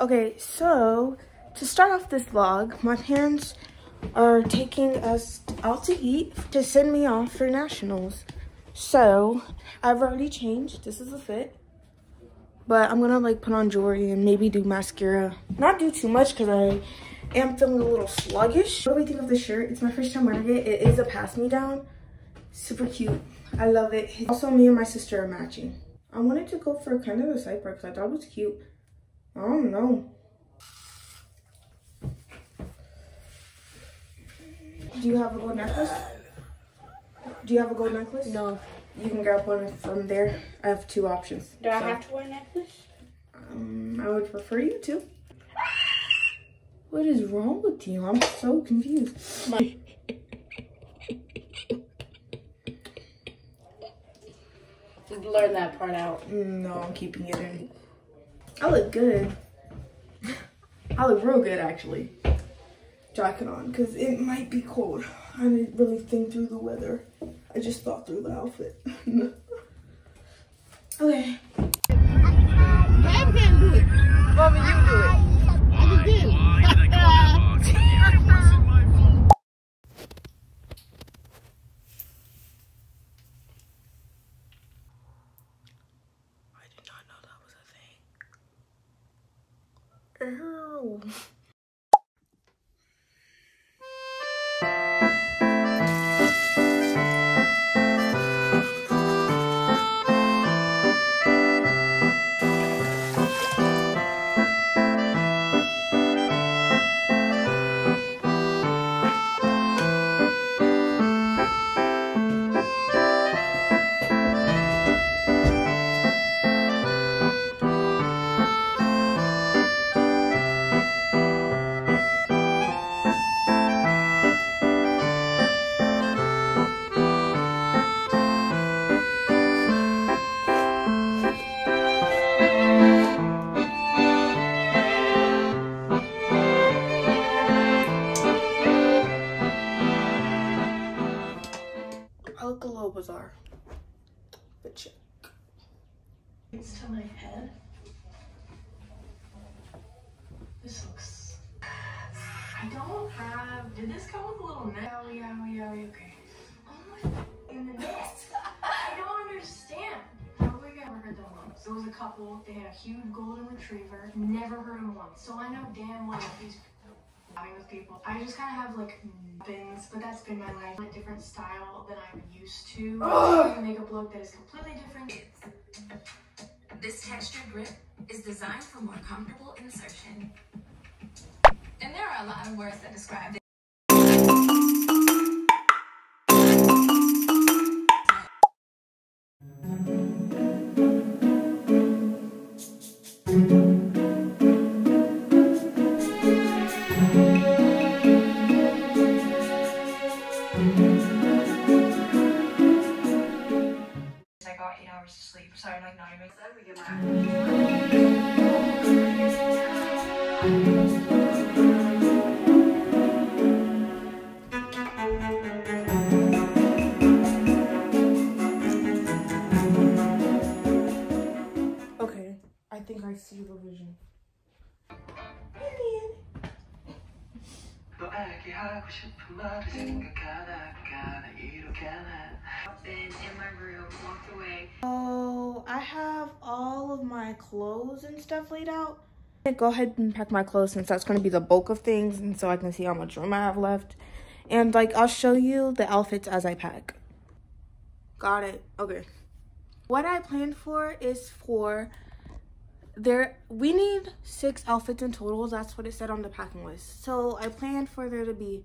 Okay, so to start off this vlog, my parents are taking us out to eat to send me off for nationals. So I've already changed. This is the fit. But I'm gonna like put on jewelry and maybe do mascara. Not do too much because I am feeling a little sluggish. What do we think of the shirt? It's my first time wearing it. It is a pass me down. Super cute. I love it. Also, me and my sister are matching. I wanted to go for kind of a side because I thought it was cute. I don't know. Do you have a gold necklace? Do you have a gold necklace? No. You can grab one from there. I have two options. Do I have to wear a necklace? Um, I would prefer you to. What is wrong with you? I'm so confused. My Just learn that part out. No, I'm keeping it in. I look good. I look real good, actually. Jacket on, because it might be cold. I didn't really think through the weather. I just thought through the outfit. okay. I don't have. Did this come with a little net? Yowie, yowie, yowie. Okay. Oh my. In the net. I don't understand. How do we get heard them once? There was a couple. They had a huge golden retriever. Never heard them once. So I know damn well these having with people. I just kind of have like bins, but that's been my life. A different style than I'm used to. A makeup look that is completely different. This textured grip is designed for more comfortable insertion. And there are a lot of words that describe it. I got eight hours of sleep. Sorry, like not even. Then we get my. Walked away. So I have all of my clothes and stuff laid out. Go ahead and pack my clothes since that's going to be the bulk of things and so I can see how much room I have left. And like I'll show you the outfits as I pack. Got it. Okay. What I planned for is for there we need six outfits in total. That's what it said on the packing list. So I planned for there to be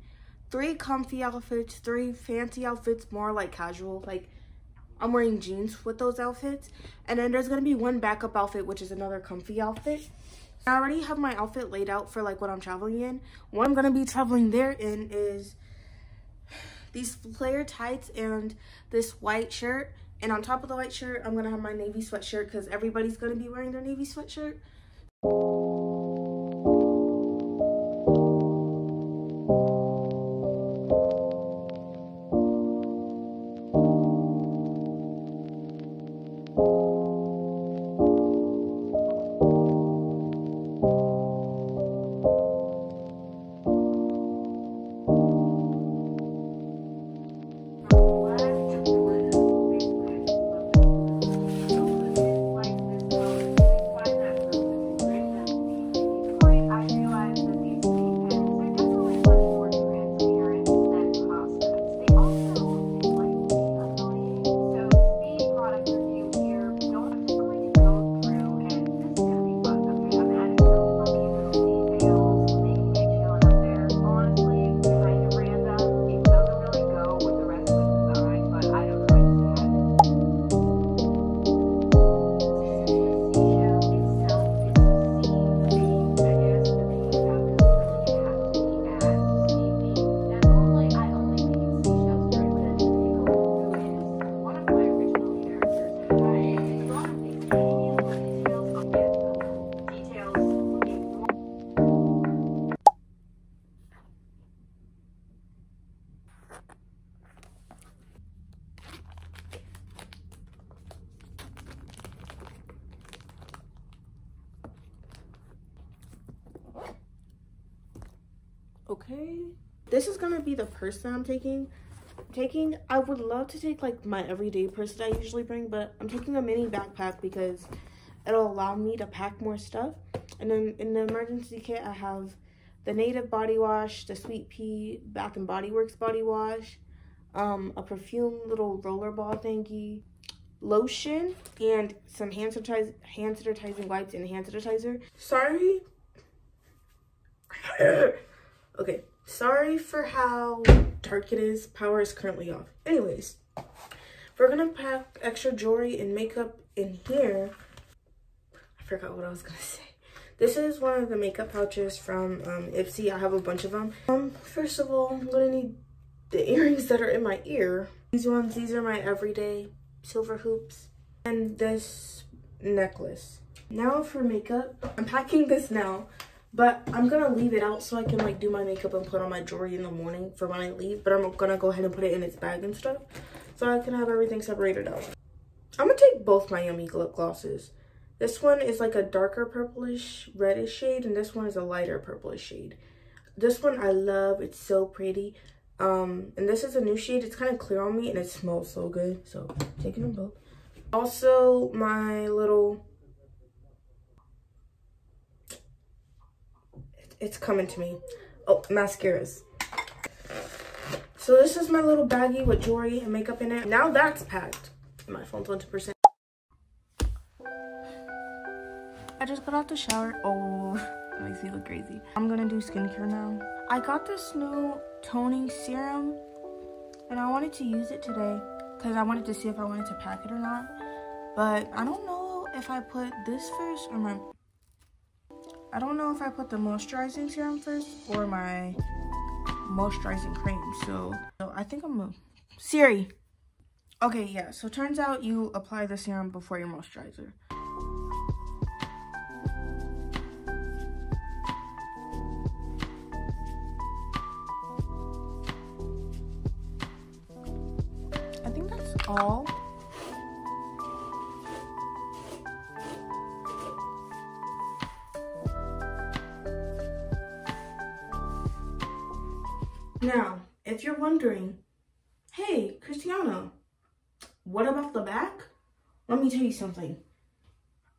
three comfy outfits, three fancy outfits, more like casual, like I'm wearing jeans with those outfits. And then there's gonna be one backup outfit, which is another comfy outfit. I already have my outfit laid out for like what I'm traveling in. What I'm gonna be traveling there in is these flare tights and this white shirt. And on top of the white shirt, I'm gonna have my navy sweatshirt because everybody's gonna be wearing their navy sweatshirt. Okay. This is gonna be the purse that I'm taking. taking, I would love to take like my everyday purse that I usually bring, but I'm taking a mini backpack because it'll allow me to pack more stuff. And then in the emergency kit, I have the Native body wash, the Sweet Pea Bath and Body Works body wash, um, a perfume little rollerball thingy, lotion, and some hand sanitizer, hand sanitizing wipes and hand sanitizer. Sorry. okay, sorry for how dark it is. Power is currently off. Anyways, we're gonna pack extra jewelry and makeup in here. I forgot what I was gonna say. This is one of the makeup pouches from um, Ipsy. I have a bunch of them. Um, first of all, I'm gonna need the earrings that are in my ear. These ones, these are my everyday silver hoops. And this necklace. Now for makeup, I'm packing this now, but I'm gonna leave it out so I can like do my makeup and put on my jewelry in the morning for when I leave. But I'm gonna go ahead and put it in its bag and stuff so I can have everything separated out. I'm gonna take both my Yummy lip glosses. This one is like a darker purplish reddish shade and this one is a lighter purplish shade. This one I love, it's so pretty. Um, and this is a new shade, it's kind of clear on me and it smells so good. So taking them both. Also my little, it's coming to me. Oh, mascaras. So this is my little baggie with jewelry and makeup in it. Now that's packed. My phone's 20%. I just got out the shower. Oh, that makes me look crazy. I'm gonna do skincare now. I got this new toning serum and I wanted to use it today because I wanted to see if I wanted to pack it or not. But I don't know if I put this first or my... I don't know if I put the moisturizing serum first or my moisturizing cream. So, so I think I'm a... Siri. Okay, yeah. So turns out you apply the serum before your moisturizer. I think that's all. Now, if you're wondering, hey, Krystiana, what about the back? Let me tell you something.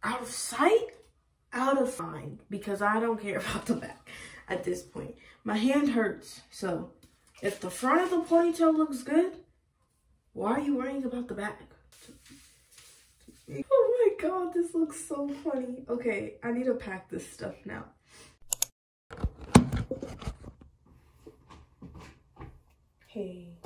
Out of sight, out of mind, because I don't care about the back at this point. My hand hurts, so if the front of the ponytail looks good, why are you worrying about the back? Oh my god, this looks so funny. Okay, I need to pack this stuff now. Okay.